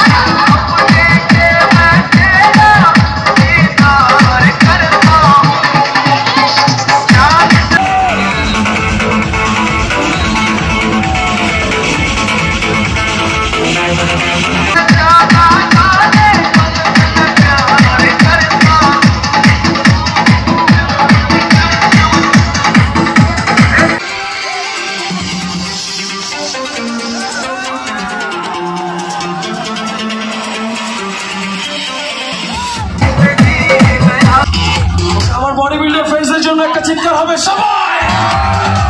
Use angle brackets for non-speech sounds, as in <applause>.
Ah! <laughs> চিৎকার হবে সবাই!